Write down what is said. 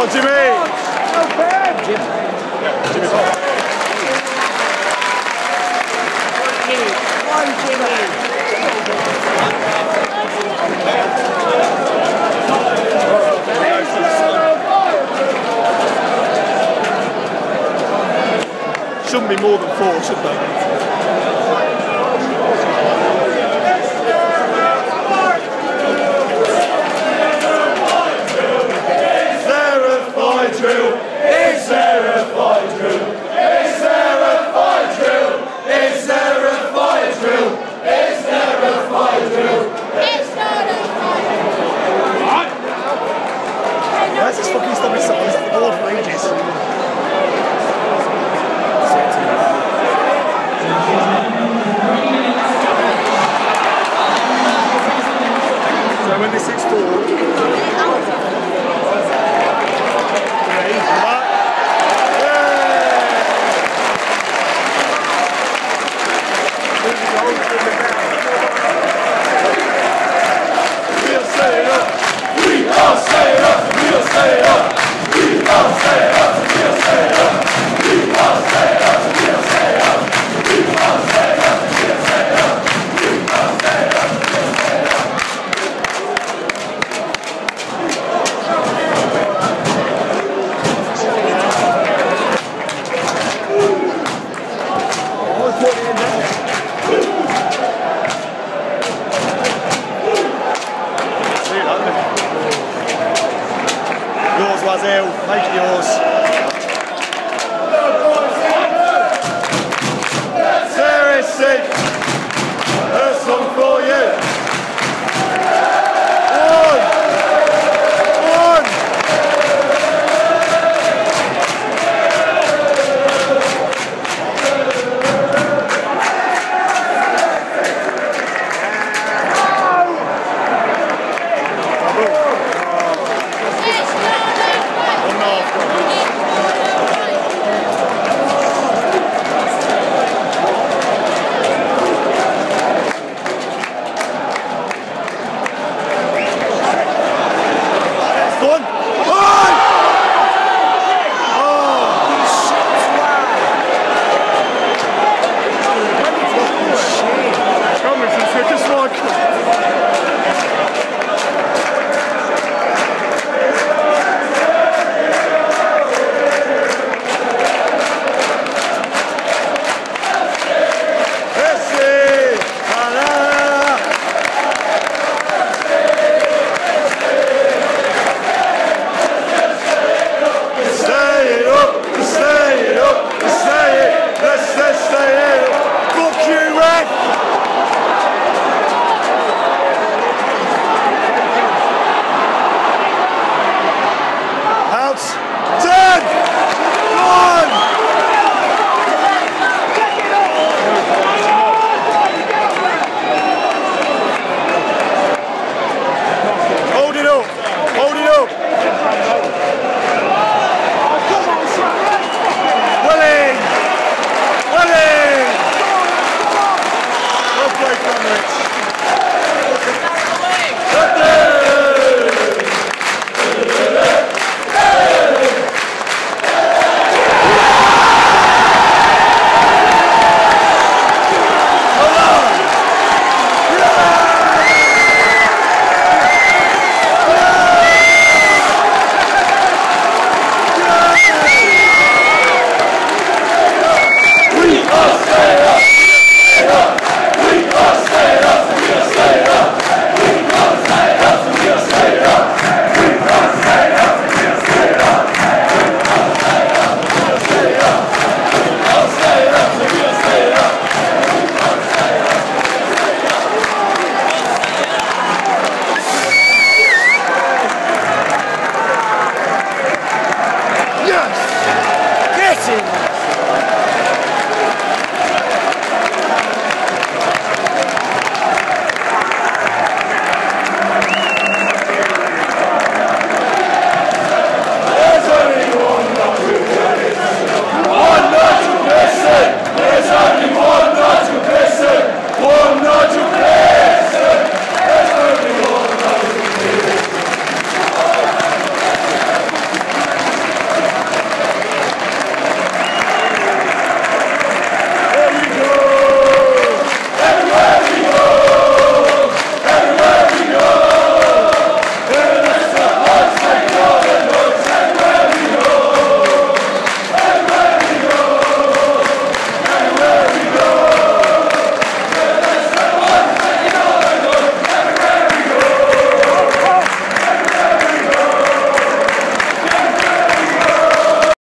on, Jimmy! Oh, Jim. Jimmy Shouldn't be more than four, should they? Yours, Wazil. Make it yours.